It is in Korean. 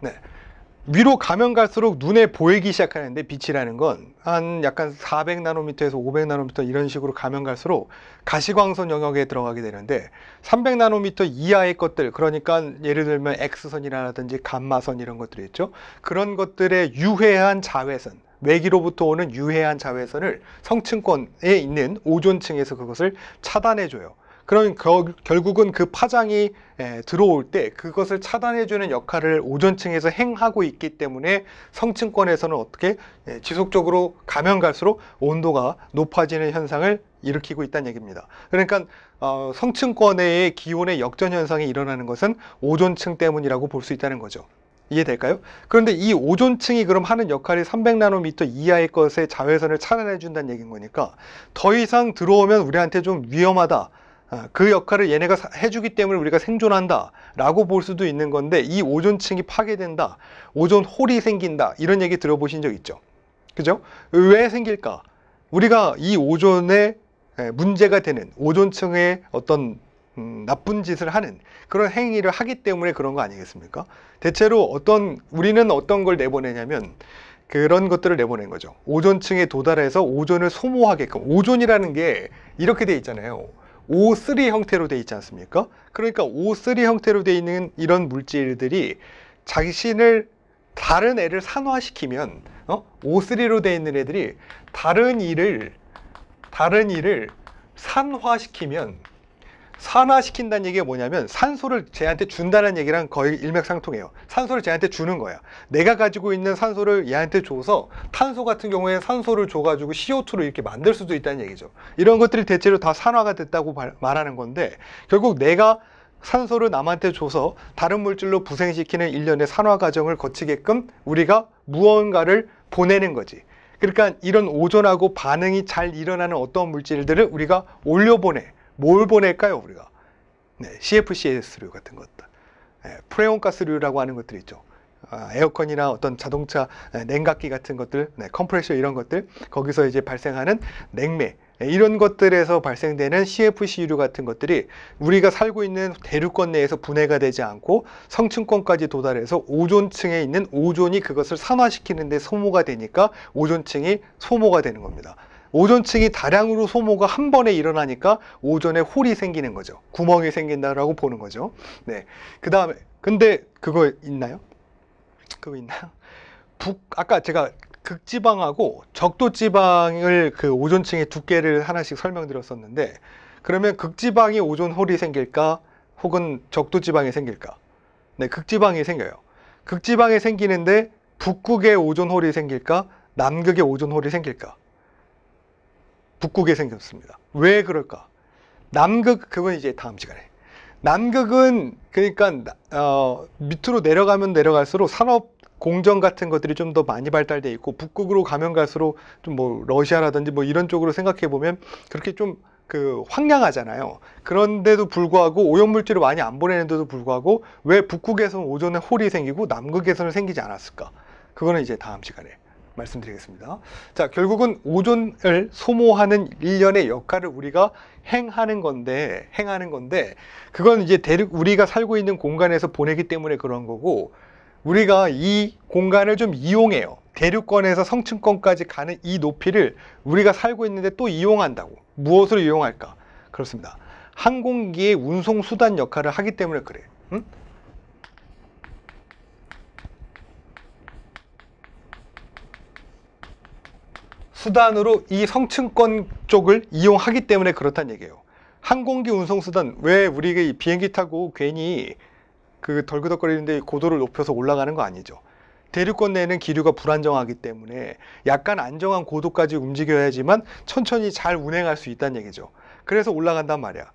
네. 위로 가면 갈수록 눈에 보이기 시작하는데 빛이라는 건 한 약간 400나노미터에서 500나노미터 이런 식으로 가면 갈수록 가시광선 영역에 들어가게 되는데 300나노미터 이하의 것들 그러니까 예를 들면 X선이라든지 감마선 이런 것들이 있죠. 그런 것들의 유해한 자외선 외기로부터 오는 유해한 자외선을 성층권에 있는 오존층에서 그것을 차단해줘요. 그럼 겨- 결국은 그 파장이 에, 들어올 때 그것을 차단해주는 역할을 오존층에서 행하고 있기 때문에 성층권에서는 어떻게 에, 지속적으로 가면 갈수록 온도가 높아지는 현상을 일으키고 있다는 얘기입니다. 그러니까 어, 성층권의 기온의 역전 현상이 일어나는 것은 오존층 때문이라고 볼 수 있다는 거죠. 이해될까요? 그런데 이 오존층이 그럼 하는 역할이 300나노미터 이하의 것의 자외선을 차단해 준다는 얘기인 거니까 더 이상 들어오면 우리한테 좀 위험하다. 아, 그 역할을 얘네가 사- 해주기 때문에 우리가 생존한다 라고 볼 수도 있는 건데 이 오존층이 파괴된다 오존 홀이 생긴다 이런 얘기 들어보신 적 있죠? 그죠? 왜 생길까? 우리가 이 오존에 에, 문제가 되는 오존층의 어떤 음, 나쁜 짓을 하는 그런 행위를 하기 때문에 그런 거 아니겠습니까? 대체로 어떤 우리는 어떤 걸 내보내냐면 그런 것들을 내보낸 거죠. 오존층에 도달해서 오존을 소모하게끔 오존이라는 게 이렇게 돼 있잖아요 O3 형태로 돼 있지 않습니까? 그러니까 O3 형태로 돼 있는 이런 물질들이 자신을 다른 애를 산화시키면 어? O3로 돼 있는 애들이 다른 일을 다른 일을 산화시키면 산화시킨다는 얘기가 뭐냐면 산소를 쟤한테 준다는 얘기랑 거의 일맥상통해요. 산소를 쟤한테 주는 거야. 내가 가지고 있는 산소를 얘한테 줘서 탄소 같은 경우에 산소를 줘가지고 CO2를 이렇게 만들 수도 있다는 얘기죠. 이런 것들이 대체로 다 산화가 됐다고 말- 말하는 건데 결국 내가 산소를 남한테 줘서 다른 물질로 부생시키는 일련의 산화 과정을 거치게끔 우리가 무언가를 보내는 거지. 그러니까 이런 오존하고 반응이 잘 일어나는 어떤 물질들을 우리가 올려보내. 뭘 보낼까요, 우리가? 네, CFCS류 같은 것들. 네, 프레온가스류라고 하는 것들 있죠. 아, 에어컨이나 어떤 자동차 네, 냉각기 같은 것들, 네, 컴프레셔 이런 것들, 거기서 이제 발생하는 냉매, 네, 이런 것들에서 발생되는 CFC류 같은 것들이 우리가 살고 있는 대륙권 내에서 분해가 되지 않고 성층권까지 도달해서 오존층에 있는 오존이 그것을 산화시키는 데 소모가 되니까 오존층이 소모가 되는 겁니다. 오존층이 다량으로 소모가 한 번에 일어나니까 오존에 홀이 생기는 거죠. 구멍이 생긴다라고 보는 거죠. 네. 그 다음에, 근데 그거 있나요? 그거 있나요? 북, 아까 제가 극지방하고 적도지방을 그 오존층의 두께를 하나씩 설명드렸었는데, 그러면 극지방이 오존 홀이 생길까? 혹은 적도지방이 생길까? 네, 극지방이 생겨요. 극지방에 생기는데 북극에 오존 홀이 생길까? 남극에 오존 홀이 생길까? 북극에 생겼습니다. 왜 그럴까? 남극 그건 이제 다음 시간에. 남극은 그러니까 어, 밑으로 내려가면 내려갈수록 산업 공정 같은 것들이 좀 더 많이 발달돼 있고 북극으로 가면 갈수록 좀 뭐 러시아라든지 뭐 이런 쪽으로 생각해 보면 그렇게 좀 그 황량하잖아요. 그런데도 불구하고 오염물질을 많이 안 보내는데도 불구하고 왜 북극에서는 오존에 홀이 생기고 남극에서는 생기지 않았을까? 그거는 이제 다음 시간에 말씀드리겠습니다. 자, 결국은 오존을 소모하는 일련의 역할을 우리가 행하는 건데, 행하는 건데, 그건 이제 대륙, 우리가 살고 있는 공간에서 보내기 때문에 그런 거고, 우리가 이 공간을 좀 이용해요. 대륙권에서 성층권까지 가는 이 높이를 우리가 살고 있는데 또 이용한다고. 무엇으로 이용할까? 그렇습니다. 항공기의 운송 수단 역할을 하기 때문에 그래. 응? 수단으로 이 성층권 쪽을 이용하기 때문에 그렇다는 얘기예요. 항공기 운송 수단 왜 우리가 이 비행기 타고 괜히 그 덜그덕거리는데 고도를 높여서 올라가는 거 아니죠. 대륙권 내에는 기류가 불안정하기 때문에 약간 안정한 고도까지 움직여야지만 천천히 잘 운행할 수 있다는 얘기죠. 그래서 올라간단 말이야.